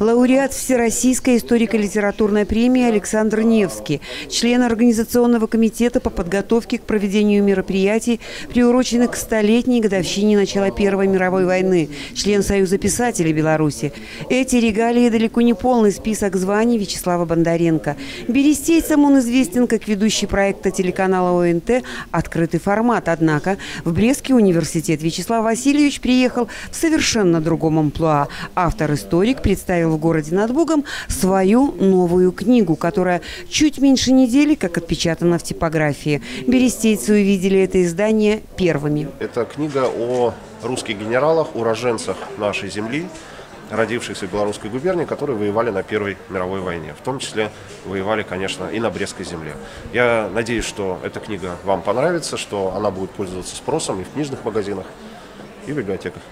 Лауреат Всероссийской историко-литературной премии Александр Невский, член Организационного комитета по подготовке к проведению мероприятий, приуроченных к столетней годовщине начала Первой мировой войны, член Союза писателей Беларуси. Эти регалии далеко не полный список званий Вячеслава Бондаренко. Берестейцам он известен как ведущий проекта телеканала ОНТ «Открытый формат». Однако в Брестский университет Вячеслав Васильевич приехал в совершенно другом амплуа. Автор-историк представил в городе над Богом свою новую книгу, которая чуть меньше недели, как отпечатана в типографии. Берестейцы увидели это издание первыми. Это книга о русских генералах, уроженцах нашей земли, родившихся в Белорусской губернии, которые воевали на Первой мировой войне. В том числе воевали, конечно, и на Брестской земле. Я надеюсь, что эта книга вам понравится, что она будет пользоваться спросом и в книжных магазинах, и в библиотеках.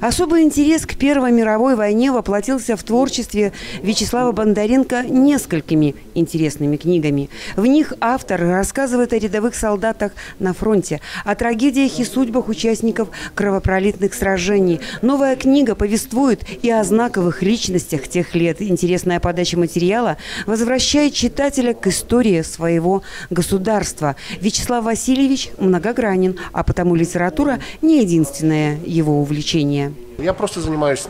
Особый интерес к Первой мировой войне воплотился в творчестве Вячеслава Бондаренко несколькими интересными книгами. В них автор рассказывает о рядовых солдатах на фронте, о трагедиях и судьбах участников кровопролитных сражений. Новая книга повествует и о знаковых личностях тех лет. Интересная подача материала возвращает читателя к истории своего государства. Вячеслав Васильевич многогранен, а потому литература не единственное его увлечение. Я просто занимаюсь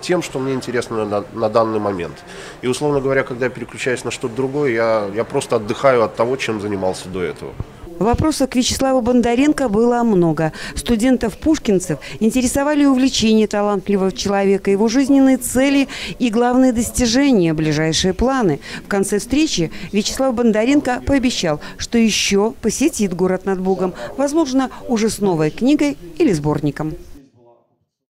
тем, что мне интересно на, на данный момент. И, условно говоря, когда я переключаюсь на что-то другое, я, я просто отдыхаю от того, чем занимался до этого. Вопросов к Вячеславу Бондаренко было много. Студентов-пушкинцев интересовали увлечения талантливого человека, его жизненные цели и главные достижения, ближайшие планы. В конце встречи Вячеслав Бондаренко пообещал, что еще посетит город над Богом, возможно, уже с новой книгой или сборником.